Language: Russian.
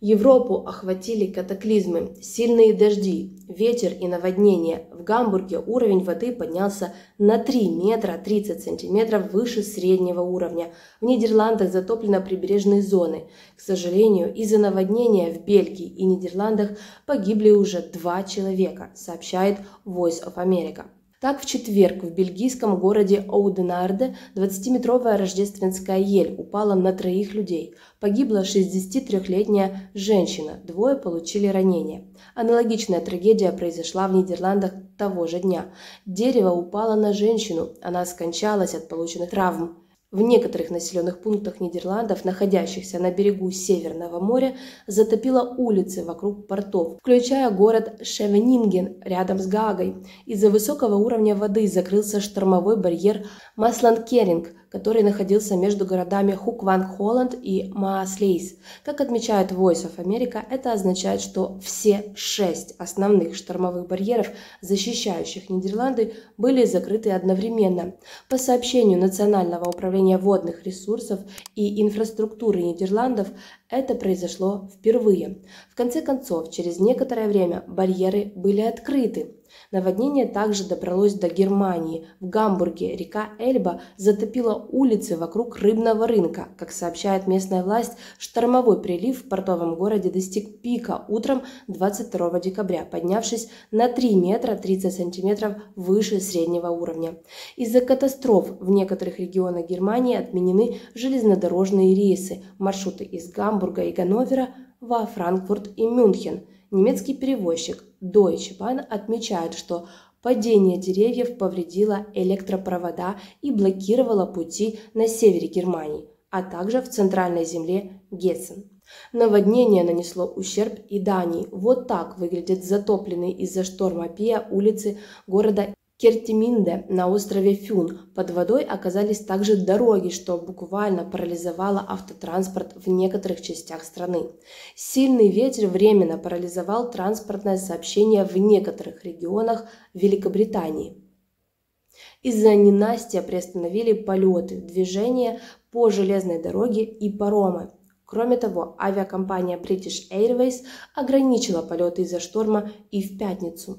Европу охватили катаклизмы, сильные дожди, ветер и наводнения. В Гамбурге уровень воды поднялся на 3 метра 30 сантиметров выше среднего уровня. В Нидерландах затоплено прибрежные зоны. К сожалению, из-за наводнения в Бельгии и Нидерландах погибли уже два человека, сообщает Voice of America. Так, в четверг в бельгийском городе Оуденарде 20-метровая рождественская ель упала на троих людей. Погибла 63-летняя женщина, двое получили ранения. Аналогичная трагедия произошла в Нидерландах того же дня. Дерево упало на женщину, она скончалась от полученных травм. В некоторых населенных пунктах Нидерландов, находящихся на берегу Северного моря, затопило улицы вокруг портов, включая город Шевенинген рядом с Гагой. Из-за высокого уровня воды закрылся штормовой барьер Масландкеринг, который находился между городами Хукванг-Холланд и Мааслейс. Как отмечает Voice of America, это означает, что все шесть основных штормовых барьеров, защищающих Нидерланды, были закрыты одновременно. По сообщению Национального управления водных ресурсов и инфраструктуры Нидерландов, это произошло впервые. В конце концов, через некоторое время барьеры были открыты. Наводнение также добралось до Германии. В Гамбурге река Эльба затопила улицы вокруг рыбного рынка. Как сообщает местная власть, штормовой прилив в портовом городе достиг пика утром 22 декабря, поднявшись на 3 метра 30 сантиметров выше среднего уровня. Из-за катастроф в некоторых регионах Германии отменены железнодорожные рейсы. Маршруты из Гамбурга и Ганновера во Франкфурт и Мюнхен – Немецкий перевозчик Deutsche Bahn отмечает, что падение деревьев повредило электропровода и блокировало пути на севере Германии, а также в центральной земле Гессен. Наводнение нанесло ущерб и Дании. Вот так выглядят затопленные из-за шторма Пия улицы города Кертиминде на острове Фюн под водой оказались также дороги, что буквально парализовало автотранспорт в некоторых частях страны. Сильный ветер временно парализовал транспортное сообщение в некоторых регионах Великобритании. Из-за ненастья приостановили полеты, движение по железной дороге и паромы. Кроме того, авиакомпания British Airways ограничила полеты из-за шторма и в пятницу.